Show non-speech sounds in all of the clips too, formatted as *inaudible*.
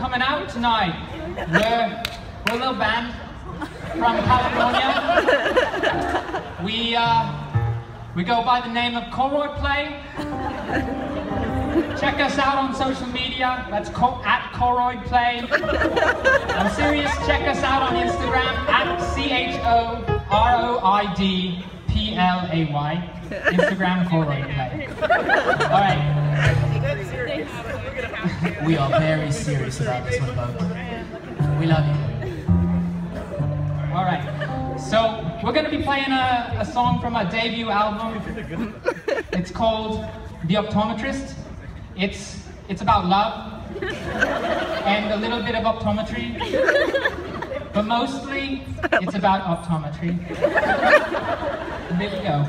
tonight. We're, we're a little band from California. We, uh, we go by the name of Choroid Play. Check us out on social media. That's co at Choroid Play. I'm serious. Check us out on Instagram at C-H-O-R-O-I-D P-L-A-Y. Instagram Choroid Play. All right. We are very serious about this one, folks. We love you. All right. So we're going to be playing a, a song from our debut album. It's called The Optometrist. It's, it's about love and a little bit of optometry. But mostly, it's about optometry. There we go.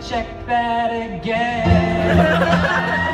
check that again. *laughs*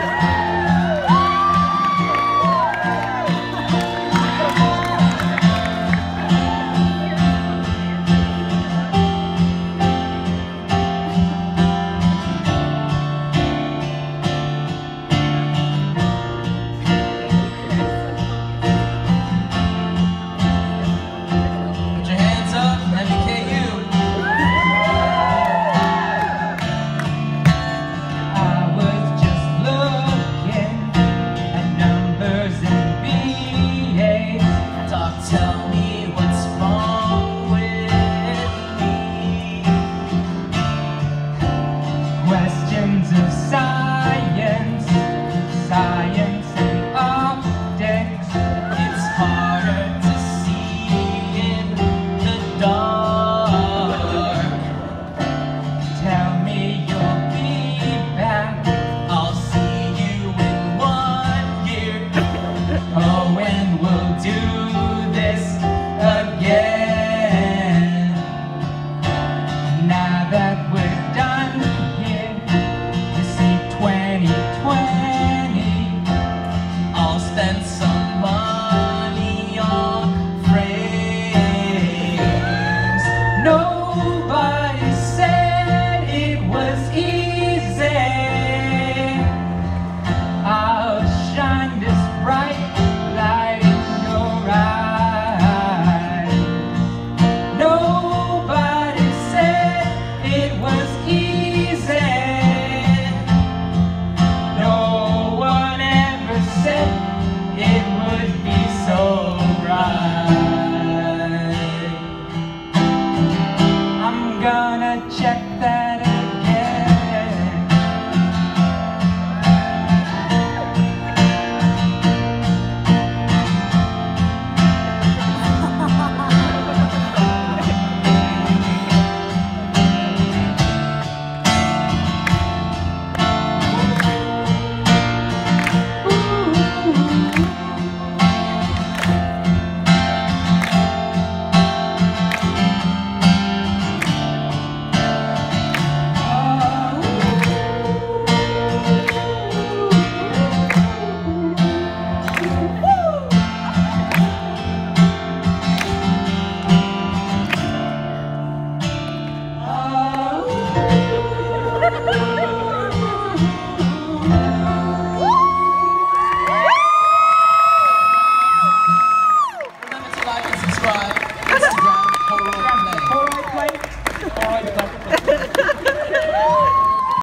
here.